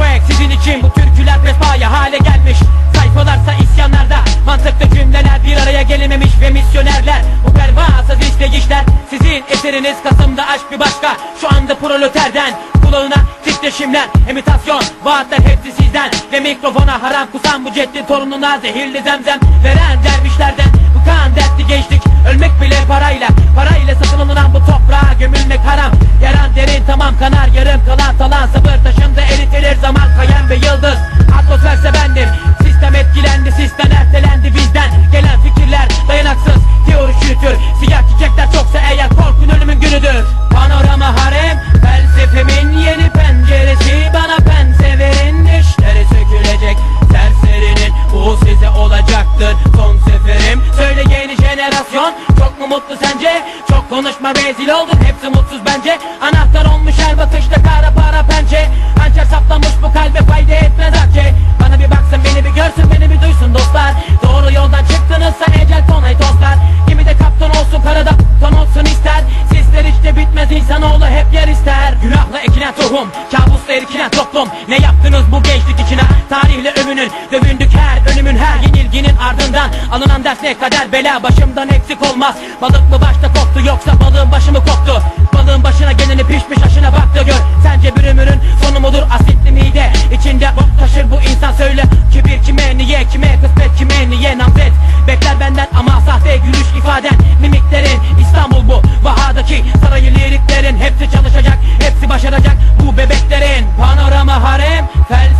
Quack sizin için bu türküler pesbaya hale gelmiş. Sayfalarsa isyanlarda mantıklı cümleler bir araya gelememiş ve misyonerler. Bu pervasız işleyişler sizin eseriniz. Kasım'da aşk bir başka şu anda proleterden kulağına titreşimler. İmitasyon vaatler hepsi sizden ve mikrofona haram kusan bu ceddin torununa zehirli zemzem veren der jenerasyon Çok mu mutlu sence? Çok konuşma rezil oldun. Hepsi mutsuz bence. Anahtar olmuş her bakışta kara para pençe. Hançer saplanmış bu kalbe fayda etmez akçe. Bana bir baksın beni bir görsün beni bir duysun dostlar. Doğru yoldan çıktınızsa ecel tonay tozlar Kimi de kaptan olsun karada ton olsun ister. Sisler işte bitmez insanoğlu hep yer ister. Günahla ekilen tohum Kabusla erikilen toplum. Ne yaptınız bu gençlik içine? Tarihle övünün Dövündük her yenilginin ardından Alınan ders ne kader bela. Başımdan eksik olmaz. Balık mı başta koktu yoksa balığın başı mı koktu? Balığın başına geleni pişmiş aşına bak da gör. Sence bir ömrün sonu mudur? Asitli mide İçinde bok taşır bu insan söyle. Kibir kime niye kime kısmet kime niye? Namzet Bekler benden ama sahte gülüş ifaden Mimiklerin. İstanbul bu Vahadaki sarayı liriklerin. Hepsi çalışacak hepsi başaracak bu bebeklerin. Panorama harem felsefemin yeni